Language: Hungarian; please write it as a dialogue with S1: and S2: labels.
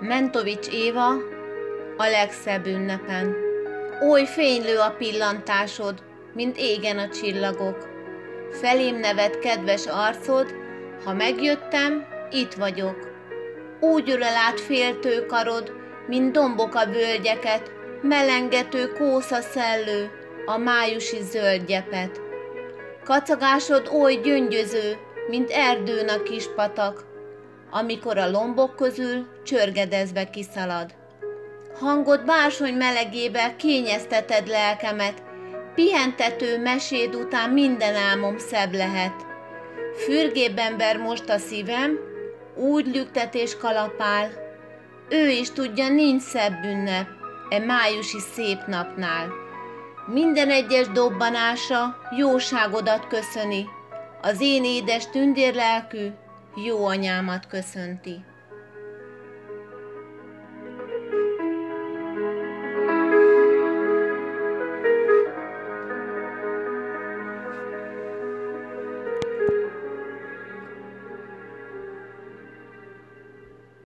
S1: Mentovics Éva, a legszebb ünnepen. Oly fénylő a pillantásod, mint égen a csillagok. Felém nevet kedves arcod, ha megjöttem, itt vagyok. Úgy ölel át féltő karod, mint dombok a völgyeket, melengető kósza szellő, a májusi zöld gyepet. Kacagásod oly gyöngyöző, mint erdőn a kis patak, amikor a lombok közül csörgedezve kiszalad. Hangod bársony melegébe kényezteted lelkemet, pihentető meséd után minden álmom szebb lehet. Fürgébb ember most a szívem, úgy lüktet és kalapál. Ő is tudja, nincs szebb ünnep, e májusi szép napnál. Minden egyes dobbanása jóságodat köszöni, az én édes tündérlelkű jó anyámat köszönti.